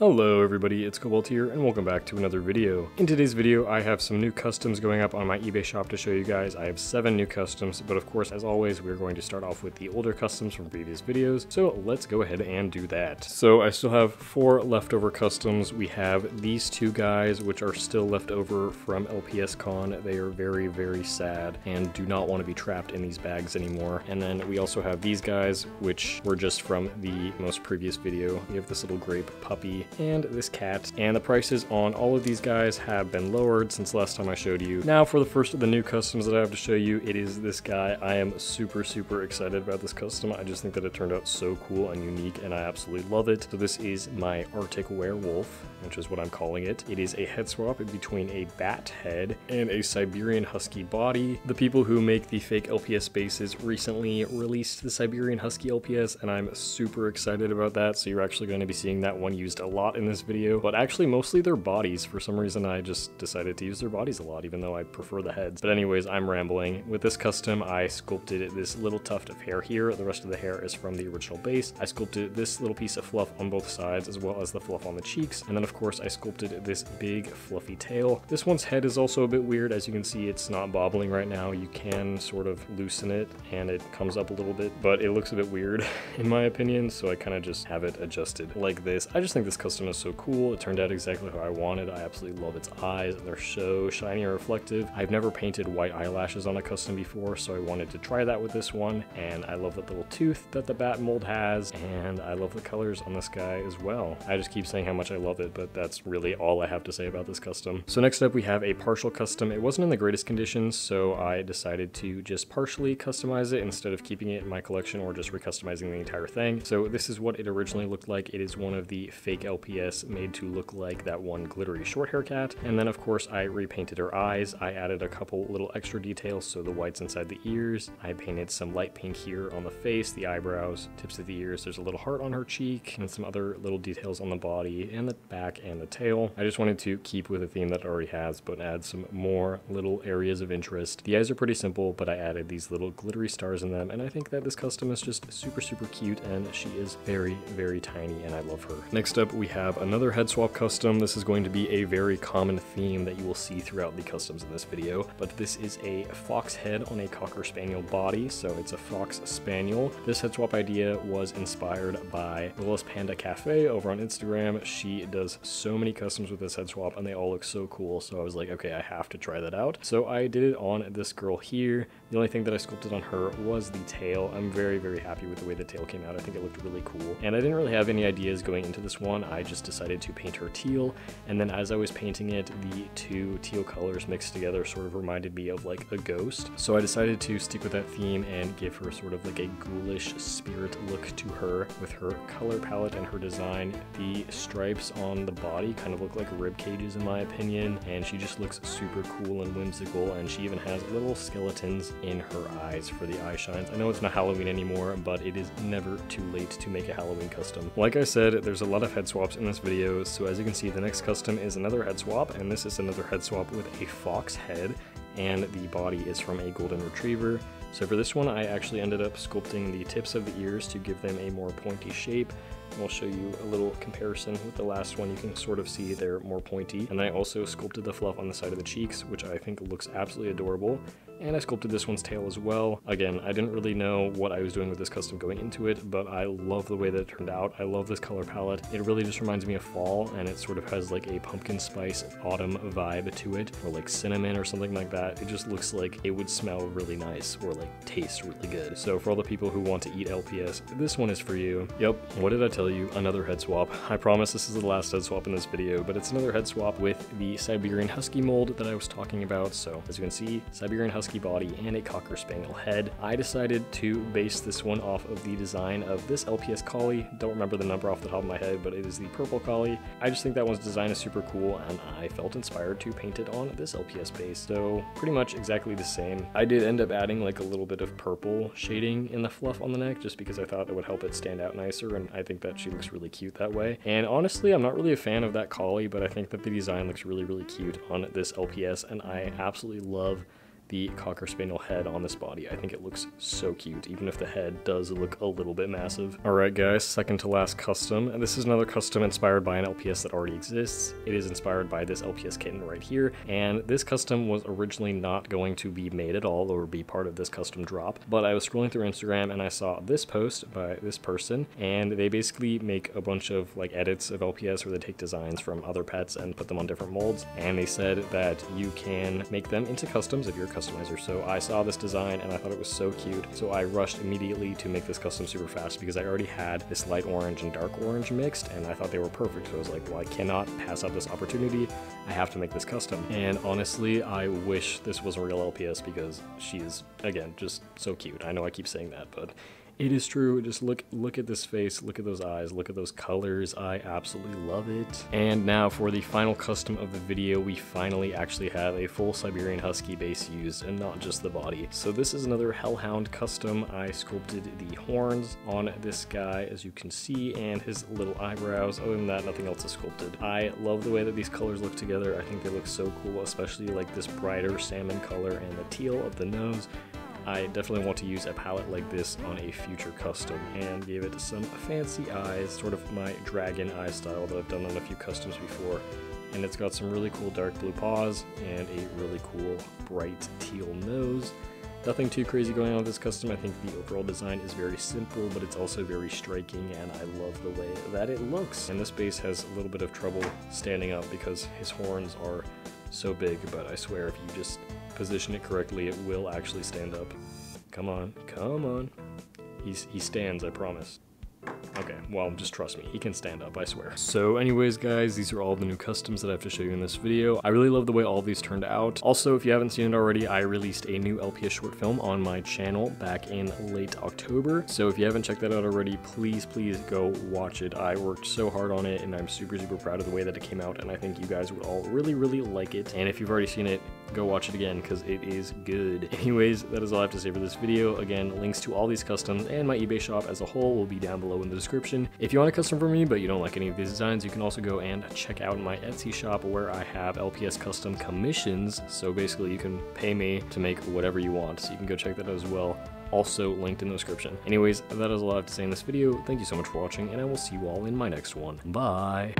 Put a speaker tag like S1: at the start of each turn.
S1: Hello everybody, it's Cobalt here, and welcome back to another video. In today's video, I have some new customs going up on my eBay shop to show you guys. I have seven new customs, but of course, as always, we're going to start off with the older customs from previous videos, so let's go ahead and do that. So I still have four leftover customs. We have these two guys, which are still left over from LPS Con. They are very, very sad and do not want to be trapped in these bags anymore. And then we also have these guys, which were just from the most previous video. We have this little grape puppy and this cat. And the prices on all of these guys have been lowered since last time I showed you. Now for the first of the new customs that I have to show you, it is this guy. I am super, super excited about this custom. I just think that it turned out so cool and unique and I absolutely love it. So this is my Arctic Werewolf, which is what I'm calling it. It is a head swap between a bat head and a Siberian Husky body. The people who make the fake LPS bases recently released the Siberian Husky LPS and I'm super excited about that. So you're actually going to be seeing that one used a lot lot in this video, but actually mostly their bodies. For some reason, I just decided to use their bodies a lot, even though I prefer the heads. But anyways, I'm rambling. With this custom, I sculpted this little tuft of hair here. The rest of the hair is from the original base. I sculpted this little piece of fluff on both sides, as well as the fluff on the cheeks. And then, of course, I sculpted this big fluffy tail. This one's head is also a bit weird. As you can see, it's not bobbling right now. You can sort of loosen it, and it comes up a little bit, but it looks a bit weird, in my opinion, so I kind of just have it adjusted like this. I just think this custom is so cool. It turned out exactly how I wanted. I absolutely love its eyes. They're so shiny and reflective. I've never painted white eyelashes on a custom before, so I wanted to try that with this one. And I love that little tooth that the bat mold has, and I love the colors on this guy as well. I just keep saying how much I love it, but that's really all I have to say about this custom. So next up we have a partial custom. It wasn't in the greatest condition, so I decided to just partially customize it instead of keeping it in my collection or just recustomizing the entire thing. So this is what it originally looked like. It is one of the fake LPS made to look like that one glittery short hair cat. And then of course I repainted her eyes. I added a couple little extra details, so the whites inside the ears. I painted some light pink here on the face, the eyebrows, tips of the ears. There's a little heart on her cheek and some other little details on the body and the back and the tail. I just wanted to keep with a theme that already has, but add some more little areas of interest. The eyes are pretty simple, but I added these little glittery stars in them, and I think that this custom is just super, super cute, and she is very, very tiny, and I love her. Next up, we have another head swap custom. This is going to be a very common theme that you will see throughout the customs in this video, but this is a fox head on a Cocker Spaniel body, so it's a fox spaniel. This head swap idea was inspired by Willis Panda Cafe over on Instagram. She does so many customs with this head swap and they all look so cool, so I was like, okay, I have to try that out. So I did it on this girl here. The only thing that I sculpted on her was the tail. I'm very, very happy with the way the tail came out. I think it looked really cool. And I didn't really have any ideas going into this one. I just decided to paint her teal. And then as I was painting it, the two teal colors mixed together sort of reminded me of like a ghost. So I decided to stick with that theme and give her sort of like a ghoulish spirit look to her with her color palette and her design. The stripes on the body kind of look like rib cages in my opinion. And she just looks super cool and whimsical. And she even has little skeletons in her eyes for the eye shines. I know it's not Halloween anymore, but it is never too late to make a Halloween custom. Like I said, there's a lot of head swaps in this video, so as you can see, the next custom is another head swap, and this is another head swap with a fox head, and the body is from a golden retriever. So for this one, I actually ended up sculpting the tips of the ears to give them a more pointy shape, I'll show you a little comparison with the last one. You can sort of see they're more pointy. And I also sculpted the fluff on the side of the cheeks, which I think looks absolutely adorable and I sculpted this one's tail as well. Again, I didn't really know what I was doing with this custom going into it, but I love the way that it turned out. I love this color palette. It really just reminds me of fall, and it sort of has like a pumpkin spice autumn vibe to it, or like cinnamon or something like that. It just looks like it would smell really nice, or like taste really good. So for all the people who want to eat LPS, this one is for you. Yep, what did I tell you? Another head swap. I promise this is the last head swap in this video, but it's another head swap with the Siberian Husky mold that I was talking about. So as you can see, Siberian Husky husky body and a cocker spaniel head. I decided to base this one off of the design of this LPS collie. Don't remember the number off the top of my head, but it is the purple collie. I just think that one's design is super cool and I felt inspired to paint it on this LPS base. So pretty much exactly the same. I did end up adding like a little bit of purple shading in the fluff on the neck just because I thought it would help it stand out nicer and I think that she looks really cute that way. And honestly, I'm not really a fan of that collie, but I think that the design looks really, really cute on this LPS and I absolutely love the Cocker Spaniel head on this body. I think it looks so cute, even if the head does look a little bit massive. Alright guys, second to last custom. This is another custom inspired by an LPS that already exists. It is inspired by this LPS kitten right here. And this custom was originally not going to be made at all or be part of this custom drop. But I was scrolling through Instagram and I saw this post by this person. And they basically make a bunch of like edits of LPS where they take designs from other pets and put them on different molds. And they said that you can make them into customs if you're customizer. So I saw this design and I thought it was so cute. So I rushed immediately to make this custom super fast because I already had this light orange and dark orange mixed and I thought they were perfect. So I was like, well, I cannot pass up this opportunity. I have to make this custom. And honestly, I wish this was a real LPS because she is, again, just so cute. I know I keep saying that, but it is true. Just look look at this face, look at those eyes, look at those colors. I absolutely love it. And now for the final custom of the video, we finally actually have a full Siberian Husky base used and not just the body. So this is another Hellhound custom. I sculpted the horns on this guy, as you can see, and his little eyebrows. Other than that, nothing else is sculpted. I love the way that these colors look together. I think they look so cool, especially like this brighter salmon color and the teal of the nose. I definitely want to use a palette like this on a future custom and give it some fancy eyes, sort of my dragon eye style that I've done on a few customs before. And it's got some really cool dark blue paws and a really cool bright teal nose. Nothing too crazy going on with this custom. I think the overall design is very simple, but it's also very striking, and I love the way that it looks. And this base has a little bit of trouble standing up because his horns are so big, but I swear if you just position it correctly, it will actually stand up. Come on, come on. He's, he stands, I promise. Okay, well, just trust me, he can stand up, I swear. So anyways, guys, these are all the new customs that I have to show you in this video. I really love the way all these turned out. Also, if you haven't seen it already, I released a new LPS short film on my channel back in late October. So if you haven't checked that out already, please, please go watch it. I worked so hard on it, and I'm super, super proud of the way that it came out, and I think you guys would all really, really like it. And if you've already seen it, go watch it again because it is good. Anyways, that is all I have to say for this video. Again, links to all these customs and my eBay shop as a whole will be down below in the description. If you want a custom from me, but you don't like any of these designs, you can also go and check out my Etsy shop where I have LPS custom commissions. So basically you can pay me to make whatever you want. So you can go check that out as well also linked in the description. Anyways, that is all I have to say in this video. Thank you so much for watching, and I will see you all in my next one. Bye!